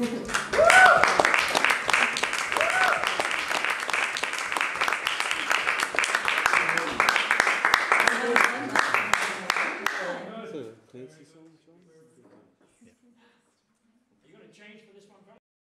Woo!